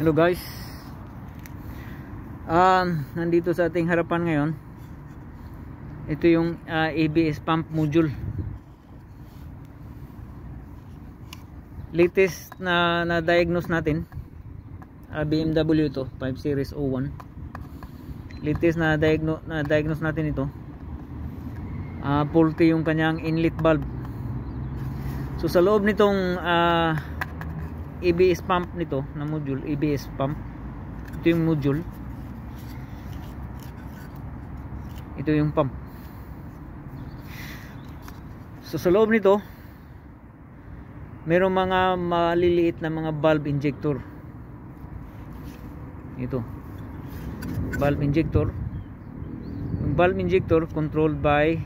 Hello guys. Um, Nandito sa ating harapan ngayon. Ito yung uh, ABS pump module. Latest na na-diagnose natin. Uh, BMW ito 5 Series 01 Latest na, diagno na diagnose natin ito. Uh, Faulty yung kanyang inlet valve. So sa loob nitong uh, ABS pump nito na module ABS pump. Ito yung module. Ito yung pump. So sa loob nito merong mga maliliit na mga valve injector. Ito. Valve injector. Yung valve injector controlled by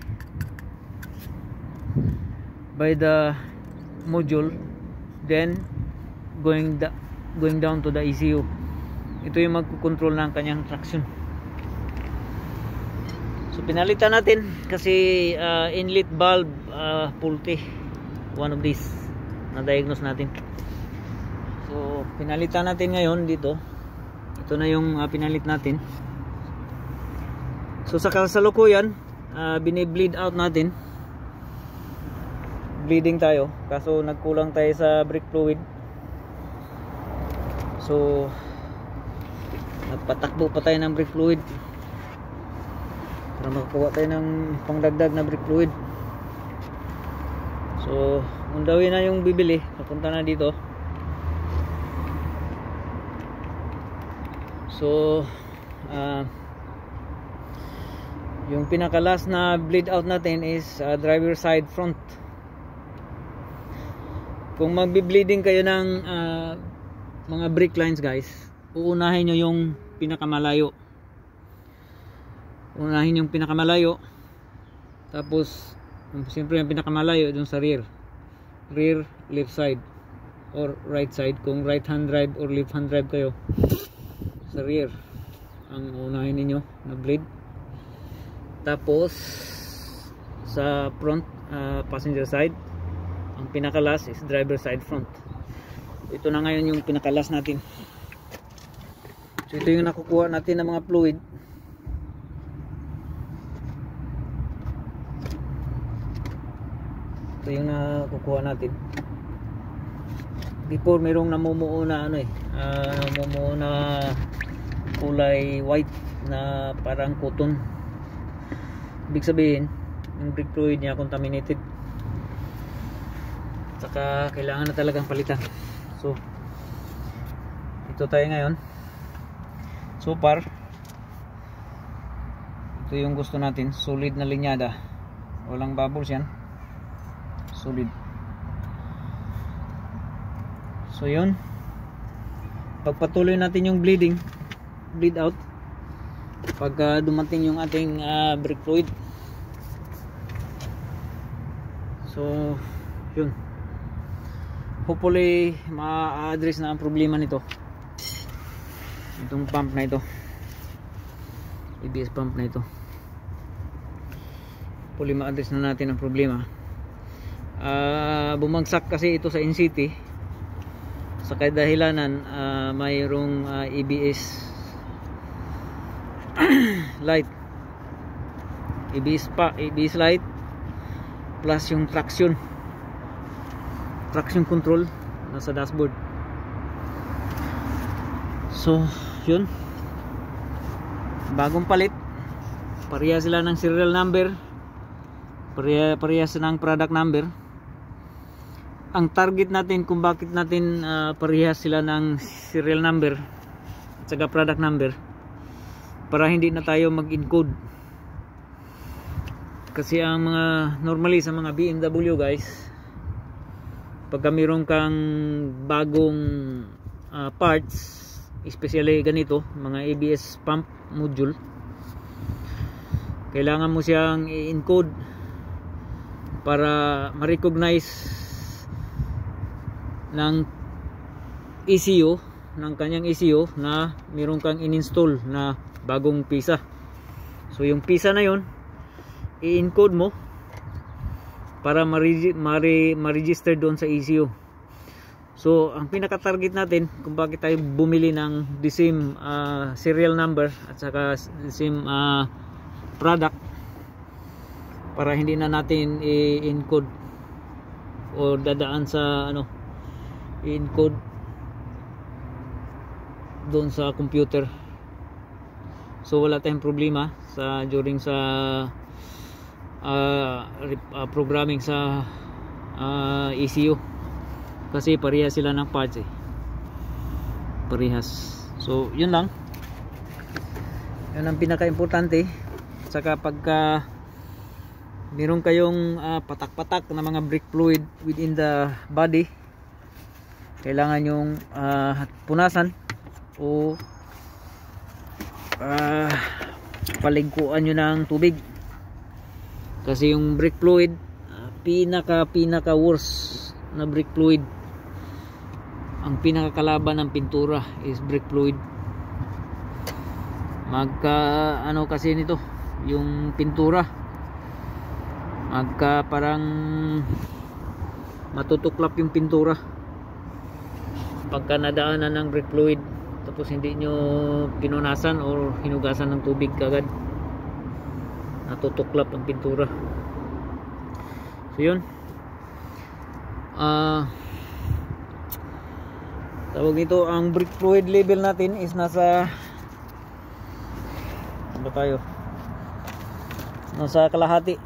by the module then going da going down to the ECU ito yung magkukontrol ng kanyang traction. So pinalitan natin kasi uh, inlet valve uh, faulty one of these na diagnose natin. So pinalitan natin ngayon dito. Ito na yung uh, pinalit natin. So sa kasalukuyan uh, binibleed out natin. Bleeding tayo. Kaso nagkulang tayo sa brake fluid so nagpatakbo pa tayo ng brake fluid. Para makakuha tayo ng pangdagdag na brake fluid. So undawin na yung bibili. Papunta na dito. So uh, yung pinaka last na bleed out natin is uh, driver side front. Kung magbi-bleeding kayo ng uh, mga brake lines guys uunahin nyo yung pinakamalayo. Unahin yung pinakamalayo. Tapos siyempre yung pinakamalayo dun sa rear. Rear left side. Or right side. Kung right hand drive or left hand drive kayo sa rear. Ang unahin ninyo na blade. Tapos sa front uh, passenger side ang pinaka last is driver side front ito na ngayon yung pinakalas natin. So ito yung nakukuha natin ng mga fluid. Ito yung nakukuha natin. Before mayroong namumuo na ano eh. Uh, namumuo na kulay white na parang cotton. Ibig sabihin yung brake fluid niya contaminated. Saka kailangan na talagang palitan so ito tayo ngayon. So far ito yung gusto natin. Solid na linyada. Walang bubbles yan. Solid. So yun. Pagpatuloy natin yung bleeding bleed out. Pag uh, dumating yung ating uh, brake fluid. So yun hopefully ma-address na ang problema nito. Itong pump na ito. ABS pump na ito. Hopefully ma-address na natin ang problema. Uh, bumagsak kasi ito sa NCT sa kadahilanan uh, mayroong uh, ABS light. ABS pa ABS light plus yung traction traction control nasa dashboard. So yun. Bagong palit. Pareha sila ng serial number. Pareha, pareha sila ng product number. Ang target natin kung bakit natin uh, pareha sila ng serial number at saka product number para hindi na tayo mag encode kasi ang mga normally sa mga BMW guys pagka mayroon kang bagong uh, parts especially ganito mga ABS pump module kailangan mo siyang i-encode para ma-recognize ng ECU ng kanyang ECU na mayroon kang in-install na bagong pisa. So yung pisa na yon i-encode mo para ma-register doon sa ECU So, ang pinaka-target natin kung bakit tayo bumili ng the same uh, serial number at saka same uh, product para hindi na natin i-encode o dadaan sa ano i-encode doon sa computer. So, wala tayong problema sa during sa uh, uh, programming sa uh, ECU kasi parehas sila ng parts eh. Parehas. So yun lang. Yun ang pinaka importante saka pagka meron kayong uh, patak-patak na mga brake fluid within the body kailangan yung uh, punasan o uh, paliguan nyo ng tubig kasi yung brake fluid uh, pinaka pinaka worst na brake fluid. Ang pinakakalaban ng pintura is brake fluid. Magka ano kasi nito yung pintura. Magka parang matutuklap yung pintura. Pagka nadaanan ng brake fluid tapos hindi nyo pinunasan or hinugasan ng tubig kagad natutuklap ang pintura. So yun. Ah uh, tawag nito ang brake fluid level natin is nasa ano tayo? Nasa kalahati.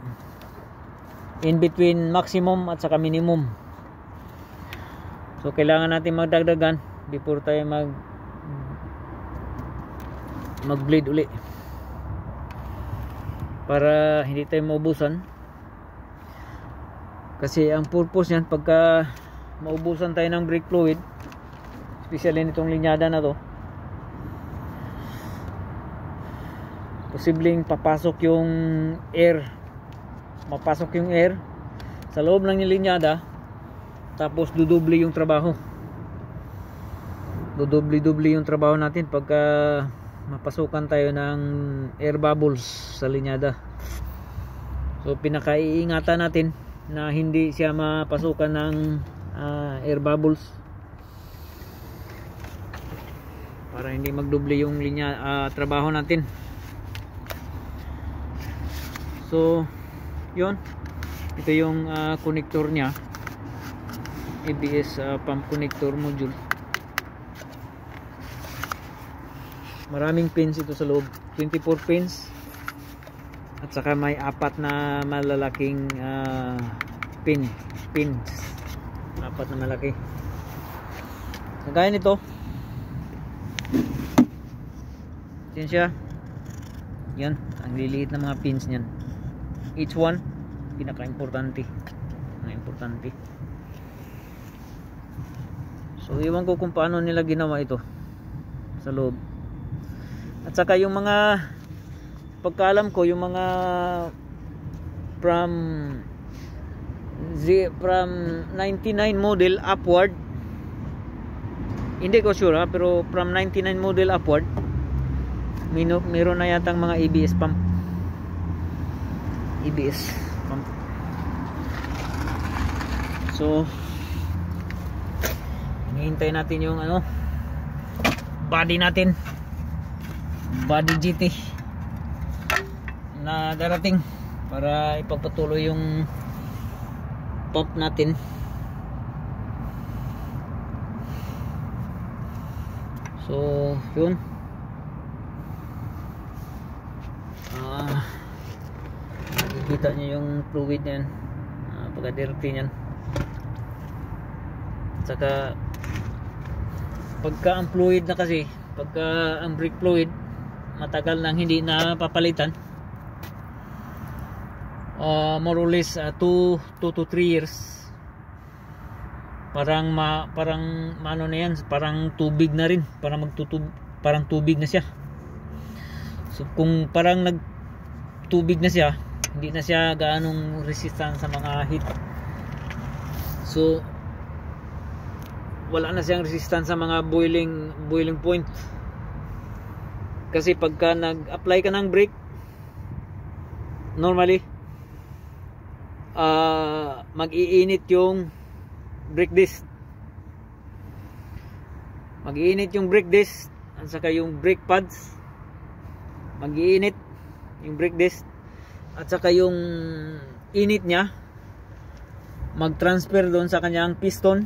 In between maximum at saka minimum. So kailangan natin magdagdagan before tayo mag mag bleed uli para hindi tayo maubusan. Kasi ang purpose niyan pagka maubusan tayo ng brake fluid especially nitong linyada na to posibleng papasok yung air. Mapasok yung air sa loob ng linyada tapos dudoble yung trabaho. Dudoble-doble yung trabaho natin pagka mapasukan tayo ng air bubbles sa linyada. So pinakaiingatan natin na hindi siya mapasukan ng uh, air bubbles. Para hindi magdoble yung linya uh, trabaho natin. So yun. Ito yung uh, connector nya ABS uh, pump connector module maraming pins ito sa loob. 24 pins. At saka may apat na malalaking uh, pin pins. Apat na malaki. Kagaya nito. Yan siya yan ang liliit na mga pins nyan each one pinaka importante ang importante. So iwan ko kung paano nila ginawa ito sa loob at saka yung mga pagkaalam ko yung mga from from 99 model upward. Hindi ko sure ha, pero from 99 model upward Mino, meron na yatang mga ABS pump. ABS pump. So hinihintay natin yung ano body natin body GT na darating para ipagpatuloy yung pump natin. So yun. Makikita nyo yung fluid yan uh, pagka dirty nyan saka pagka ang fluid na kasi pagka ang brake fluid matagal nang hindi na papalitan uh, more or less 2 uh, to 3 years. Parang ma, parang ano na yan parang tubig na rin. Parang magtutub parang tubig na siya. So kung parang nag tubig na siya hindi na siya gaanong resistant sa mga heat. So wala na siyang resistant sa mga boiling boiling point kasi pagka nag-apply ka ng brake normally uh, mag-iinit yung brake disc mag-iinit yung brake disc at saka yung brake pads. Mag-iinit yung brake disc at saka yung init niya mag-transfer doon sa kanyang piston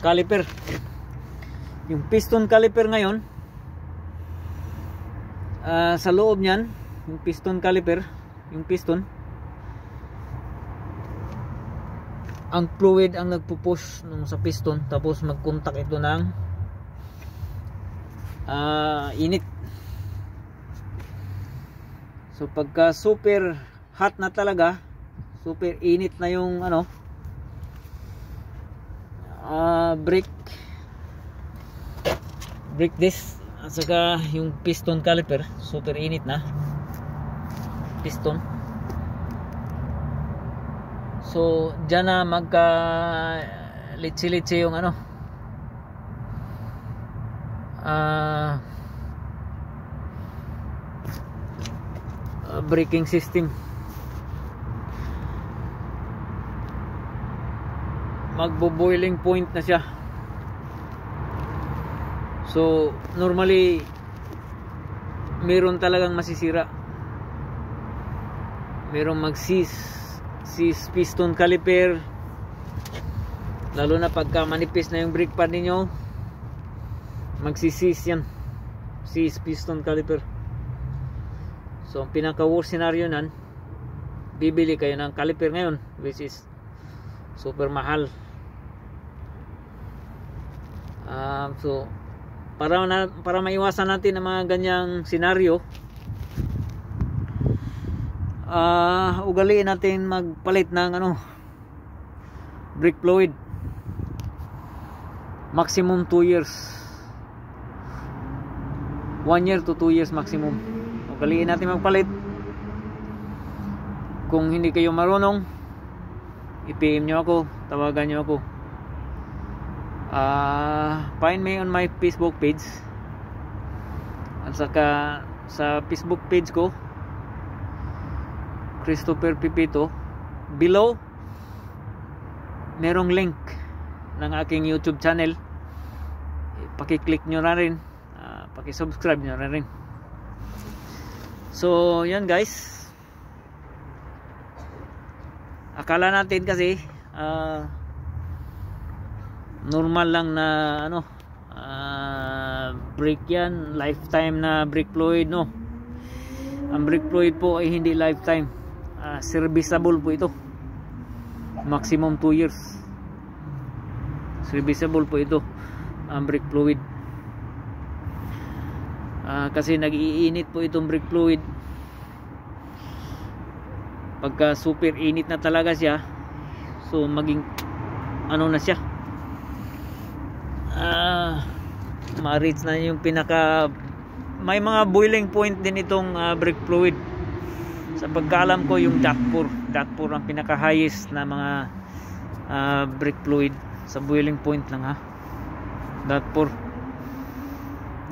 caliper. Yung piston caliper ngayon uh, sa loob niyan yung piston caliper yung piston ang fluid ang nagpupush nung sa piston tapos mag-contact ito ng uh, init. So pagka super hot na talaga super init na yung ano uh, brake brake disc at saka yung piston caliper super init na. Piston. So, dyan na magka litsi-litsi yung ano. Uh, uh, braking system. Magbo-boiling point na siya so normally meron talagang masisira. Merong mag-seize si piston caliper lalo na pagka manipis na yung brake pad ninyo magsisis yan si piston caliper. So ang pinaka worst scenario nan bibili kayo ng caliper ngayon which is super mahal. Uh, so para na, para maiwasan natin ang mga ganyang scenario uh, ugaliin natin magpalit ng ano brake fluid. Maximum 2 years. 1 year to 2 years maximum. Ugaliin natin magpalit. Kung hindi kayo marunong i-PM nyo ako tawagan nyo ako uh, find me on my facebook page. At saka sa facebook page ko Christopher Pipito. Below merong link ng aking youtube channel. Pakiclick nyo na rin. Uh, pakisubscribe nyo na rin. So yan guys. Akala natin kasi uh, normal lang na ano uh, brake yan. Lifetime na brake fluid no? Ang brake fluid po ay hindi lifetime. Uh, serviceable po ito. Maximum 2 years. Serviceable po ito ang brake fluid. Uh, kasi nag-iinit po itong brake fluid. Pagka super init na talaga siya so maging ano na siya ah uh, ma-reach na yung pinaka may mga boiling point din itong uh, brake fluid. Sa pagkaalam ko yung DAT4 DAT4 ang pinaka highest na mga uh, brake fluid sa boiling point lang ha. DAT4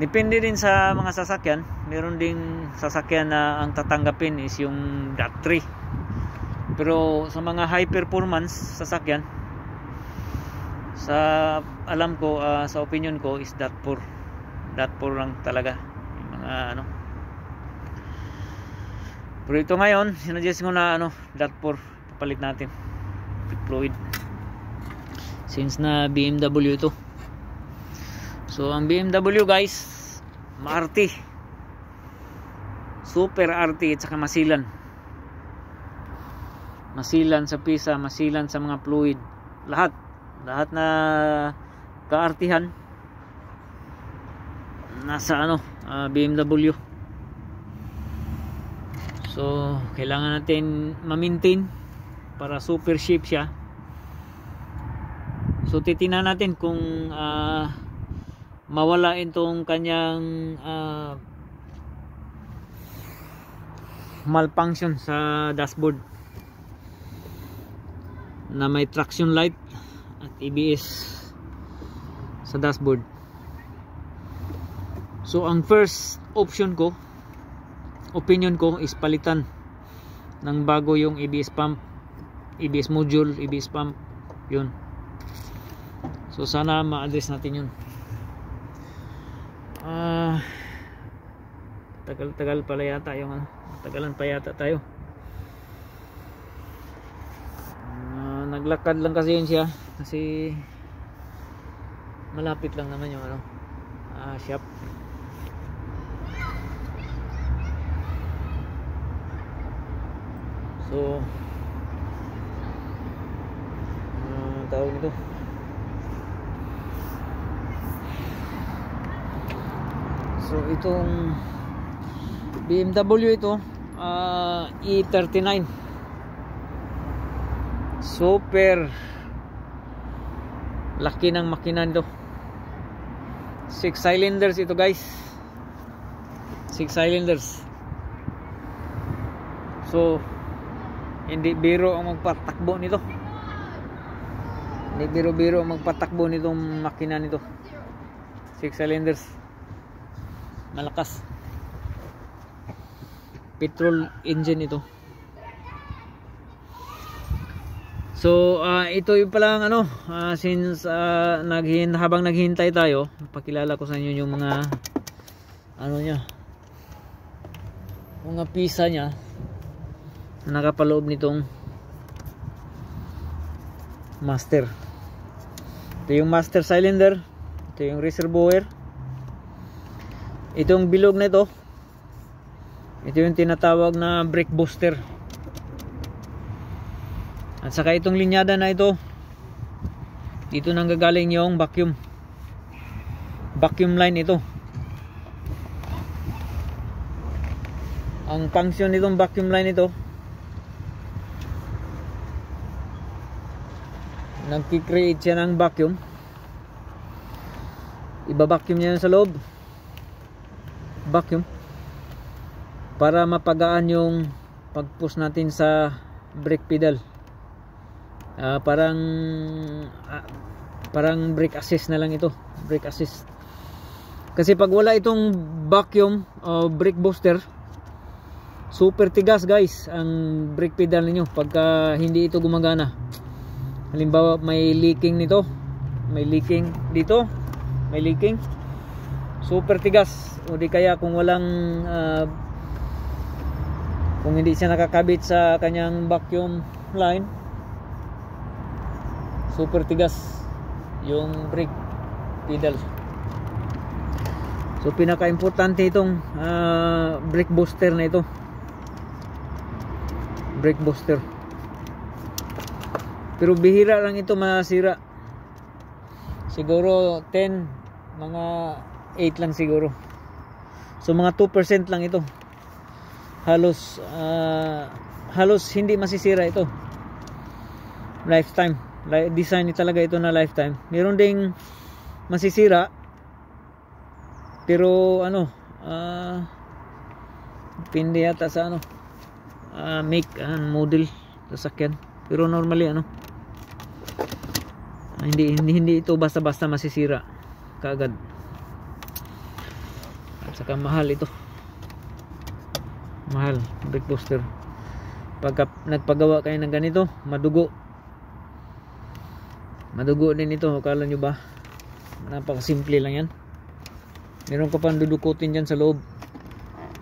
depende din sa mga sasakyan. Meron ding sasakyan na ang tatanggapin is yung DAT3 pero sa mga high performance sasakyan sa alam ko uh, sa opinion ko is DAT4 DAT4 lang talaga yung mga ano pero ito ngayon, sinuggest ko na ano, dot 4 papalit natin. Fluid. Since na BMW ito. So ang BMW guys, ma-RT. Super RT at saka masilan. Masilan sa pisa, masilan sa mga fluid. Lahat. Lahat na kaartihan. Nasa ano, uh, ah, BMW so kailangan natin ma-maintain para super shape siya. So titingnan natin kung uh, mawala itong kanyang uh, malfunction sa dashboard. Na may traction light at ABS sa dashboard. So ang first option ko opinion ko is palitan ng bago yung ABS pump ABS module, ABS pump yun. So sana ma-address natin yun. Ah tagal-tagal pala yata yung ano tagalan pa yata tayo. Ah, naglakad lang kasi yun siya kasi malapit lang naman yung ano ah, shop. So ah, tawag nito? So itong BMW ito ah, E39 super laki ng makina nito 6 cylinders ito guys. 6 cylinders. So hindi biro ang magpatakbo nito. Hindi biro biro ang magpatakbo nitong makina nito. 6 cylinders. Malakas. Petrol engine ito So ah, ito yung palang ano ah, since uh, naghin habang naghihintay tayo, pakilala ko sa inyo yung mga ano niya. Mga pisa niya na nakapaloob nitong master. Ito yung master cylinder, ito yung reservoir. Itong bilog na ito. Ito yung tinatawag na brake booster. At saka itong linyada na ito, dito nang gagaling yung vacuum. Vacuum line ito. Ang function nitong vacuum line ito, nagki-create siya ng vacuum. Iba-vacuum niya sa loob. Vacuum. Para mapagaan yung pag-push natin sa brake pedal uh, parang uh, parang brake assist na lang ito. Brake assist. Kasi pag wala itong vacuum o uh, brake booster super tigas guys ang brake pedal niyo pagka hindi ito gumagana. Halimbawa may leaking nito. May leaking dito. May leaking. Super tigas. O di kaya kung walang uh, kung hindi siya nakakabit sa kanyang vacuum line super tigas yung brake pedal. So pinaka importante itong uh, brake booster na ito. Brake booster. Pero bihira lang ito masira. Siguro 10 mga 8 lang siguro. So mga 2% lang ito. Halos uh, halos hindi masisira ito. Lifetime design talaga ito na lifetime. Meron ding masisira pero ano uh, pindi yata sa ano uh, make and model sasakyan. Pero normally ano uh, hindi, hindi hindi ito basta basta masisira kaagad. At saka mahal ito. Mahal brake booster pagka nagpagawa kayo ng ganito madugo madugo din ito akala nyo ba? Napakasimple lang yan. Meron ka pang dudukutin dyan sa loob.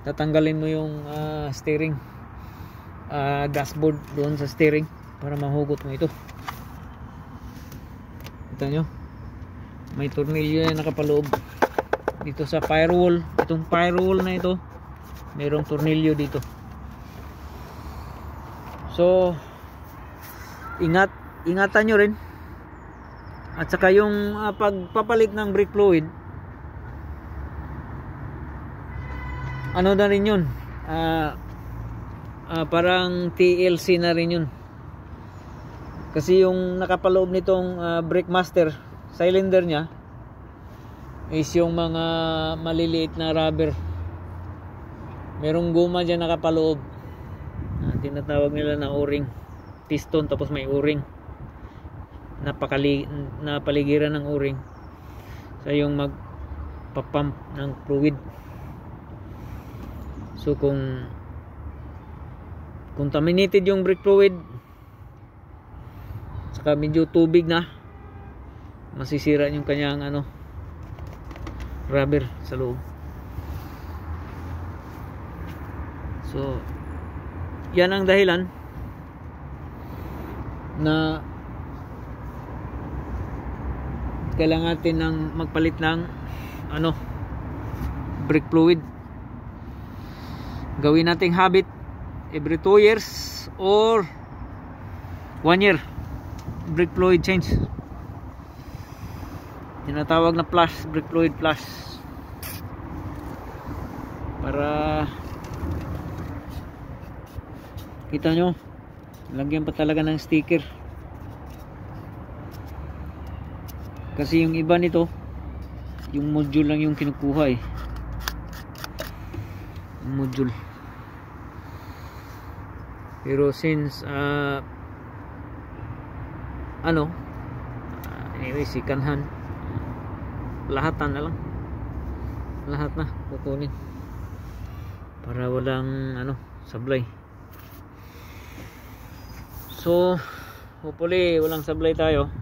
Tatanggalin mo yung uh, steering uh, dashboard doon sa steering para mahugot mo ito. Kita nyo? May tornilyo yan nakapaloob. Dito sa firewall itong firewall na ito mayroong tornilyo dito. So ingat ingatan nyo rin at saka yung uh, pagpapalit ng brake fluid ano na rin yun? Uh, uh, parang TLC na rin yun. Kasi yung nakapaloob nitong uh, brake master cylinder nya is yung mga maliliit na rubber. Merong guma dyan nakapaloob. Uh, tinatawag nila na o-ring. Piston tapos may o-ring napakali napaligiran ng o-ring. Sa yung magpapump ng fluid. So kung contaminated yung brake fluid saka medyo tubig na masisira yung kanyang ano rubber sa loob. So yan ang dahilan na kailangan natin ng magpalit ng ano brake fluid. Gawin nating habit every 2 years or 1 year brake fluid change. Tinatawag na flush brake fluid flush para kita nyo lagyan pa talaga ng sticker kasi yung iba nito yung module lang yung kinukuha eh. Module. Pero since uh, ano uh, anyway second hand lahatan na lang. Lahat na kukunin. Para walang ano sablay. So hopefully walang sablay tayo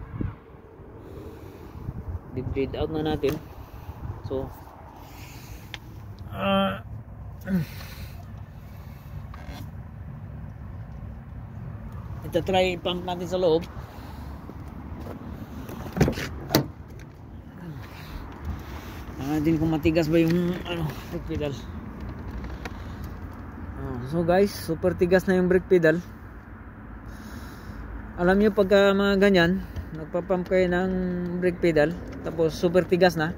di-bleed out na natin. So uh, ito try pump natin sa loob. Natin kung matigas ba yung ano, brake pedal? Oh, so guys super tigas na yung brake pedal. Alam nyo pagka mga ganyan nagpapump kayo ng brake pedal tapos super tigas na.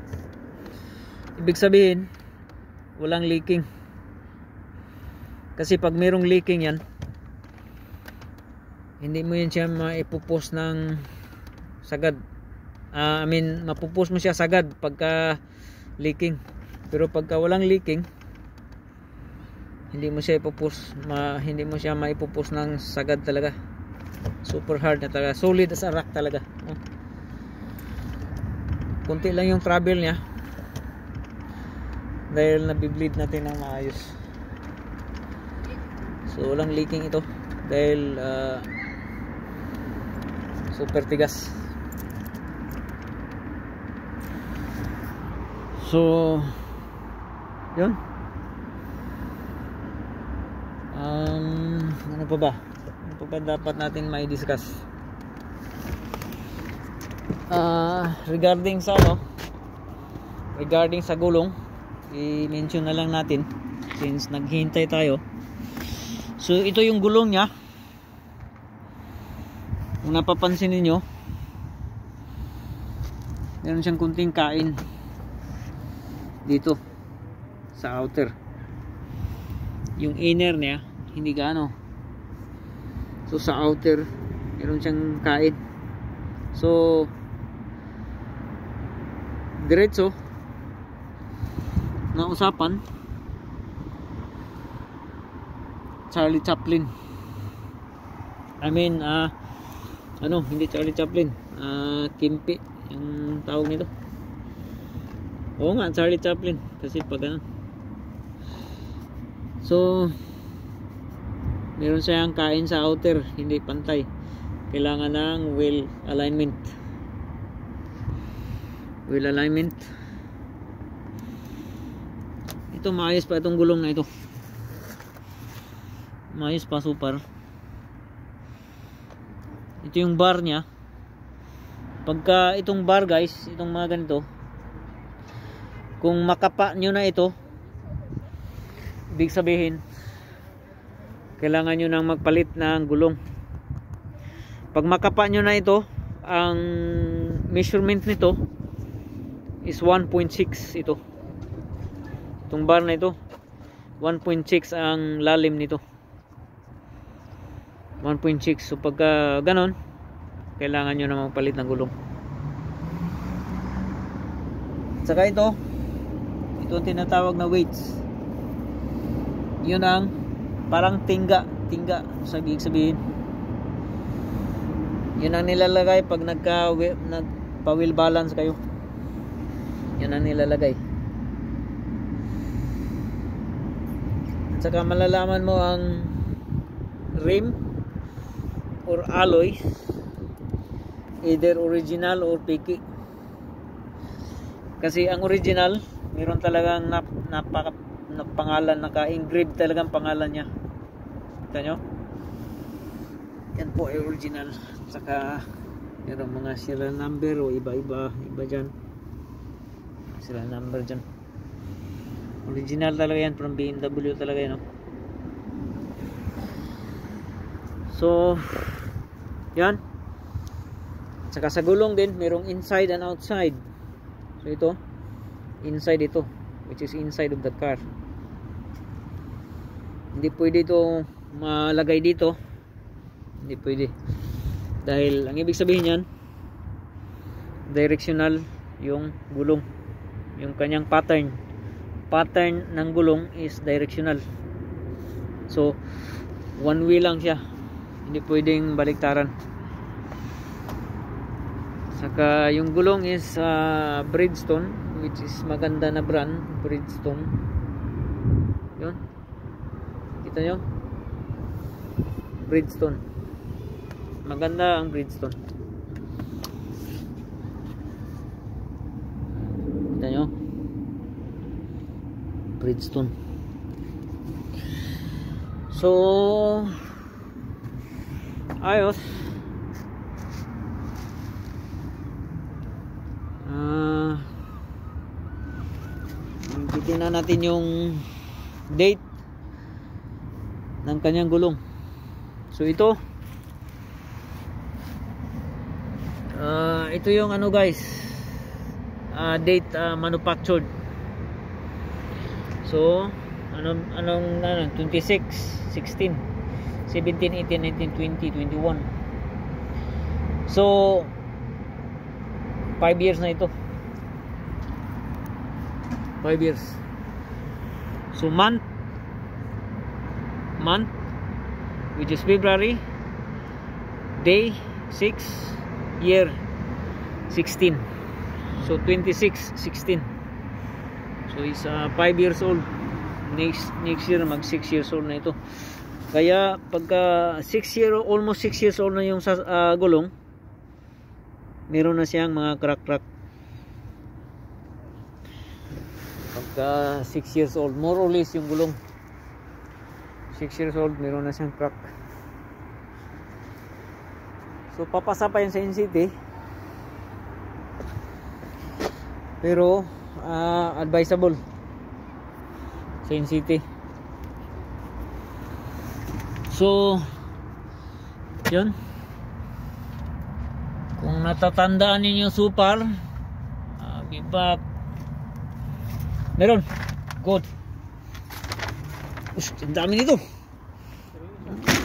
Ibig sabihin walang leaking. Kasi pag merong leaking yan hindi mo yan siya maipupos ng sagad. Uh, I mean mapupus mo siya sagad pagka leaking. Pero pagka walang leaking hindi mo siya ipupus ma, hindi mo siya maipupus ng sagad talaga super hard na talaga. Solid as a rock talaga. Kunti lang yung travel niya. Dahil nabibleed natin ng maayos. So walang leaking ito. Dahil uh, super tigas. So, yun. Um, ano pa ba? Ano pa dapat natin may discuss? Uh, regarding sa ano, regarding sa gulong, i-mention na lang natin since naghihintay tayo. So, ito yung gulong niya. Kung napapansin niyo meron siyang kunting kain dito sa outer yung inner niya hindi gaano so sa outer meron siyang kain so diretso na usapan Charlie Chaplin I mean ah uh, ano hindi Charlie Chaplin ah uh, Kimpi yung tawag nito Oo nga, Charlie Chaplin. Kasi pag ano. So, meron siyang kain sa outer, hindi pantay. Kailangan ng wheel alignment. Wheel alignment. Ito maayos pa itong gulong na ito. Maayos pa super. Ito yung bar niya. Pagka itong bar guys, itong mga ganito, kung makapa nyo na ito ibig sabihin kailangan nyo nang magpalit ng gulong. Pag makapa nyo na ito ang measurement nito is 1.6 ito. Itong bar na ito 1.6 ang lalim nito. 1.6 so pagka ganon kailangan nyo na magpalit ng gulong. Saka ito ito ang tinatawag na weights. Yun ang parang tingga tingga sabihin sabihin. Yun ang nilalagay pag nagka nagpa wheel balance kayo. Yun ang nilalagay. At saka malalaman mo ang rim or alloy either original or piki kasi ang original meron talagang nap, napaka na pangalan naka-engrave talagang pangalan niya kita nyo? Yan po ay original. Saka meron mga serial number o iba-iba iba dyan. Serial number dyan. Original talaga yan from BMW talaga yan no? so yan. Saka sa gulong din merong inside and outside. So ito inside ito which is inside of the car. Hindi pwede ito malagay dito. Hindi pwede. Dahil ang ibig sabihin yan directional yung gulong. Yung kanyang pattern. Pattern ng gulong is directional. So one way lang siya. Hindi pwedeng baliktaran. Saka yung gulong is uh, Bridgestone which is maganda na brand Bridgestone. Yun. Kita nyo Bridgestone. Maganda ang Bridgestone. Kita nyo? Bridgestone. So ayos. Ah uh, titingnan natin yung date ng kanyang gulong so ito. Uh, ito yung ano guys. Uh, date uh, manufactured. So anong anong ano, 26 16 17 18 19 20 21 so 5 years na ito. 5 years. So month month which is February day 6 year 16 so 26 16 so is uh, 5 years old. Next next year mag 6 years old na ito. Kaya pagka 6 year almost 6 years old na yung uh, gulong meron na siyang mga crack crack pagka 6 years old more or less yung gulong 6 years old meron na siyang crack So papasa pa yan sa NCT. Pero uh, advisable sa NCT. So yun. Kung natatandaan ninyo super, uh, give back. Meron. Good. Ush, ang dami nito.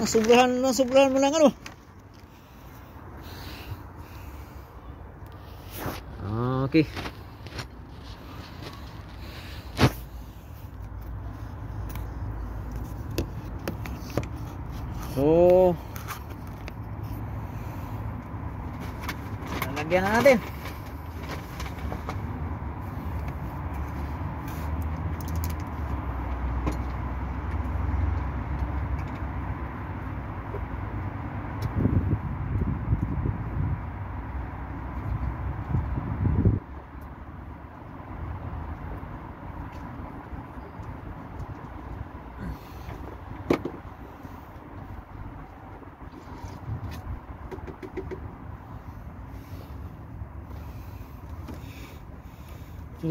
Nasubrahan, nasubrahan mo lang ano. Okay. So, lalagyan na natin.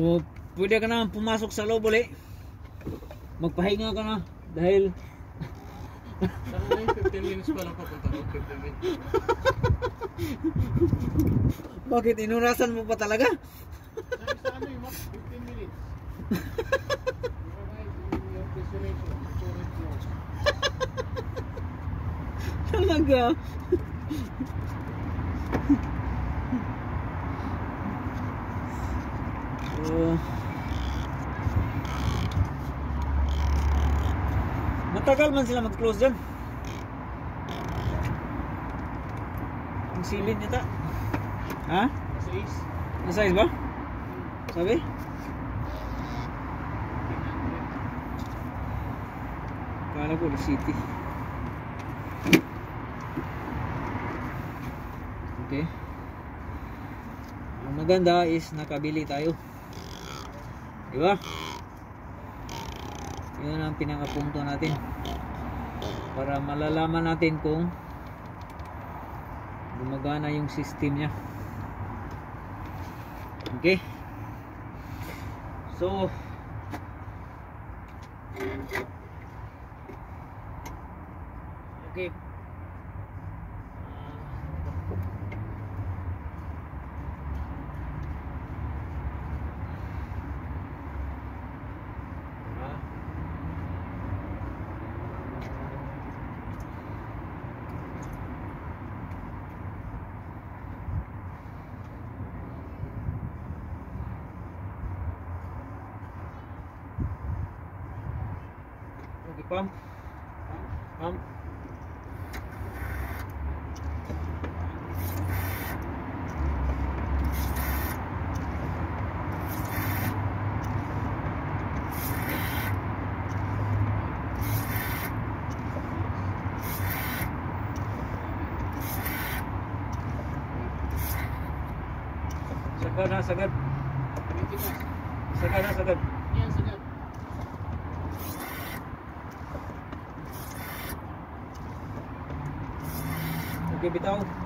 So, pwede ka na pumasok sa loob ulit. Magpahinga ka na dahil Saka na yung 15 minutes pa lang papunta ko, 15 minutes. bakit inurasan mo pa talaga? Sabi sa ano yung map, 15 minutes. Talaga. So, matagal man sila mag-close dyan. Ang silid nita. Ha? Nasa is ba? Sabi? Kala ko the city. Okay. Ang maganda is nakabili tayo. Di ba? Yun ang pinakapunto natin. Para malalaman natin kung gumagana yung system niya. Okay? So, okay. Ah. Okay, pump. Pump. Sagad na, sagad. Tinitigas. Sagad na, sagad. Yan, sagad. Okay, bitaw.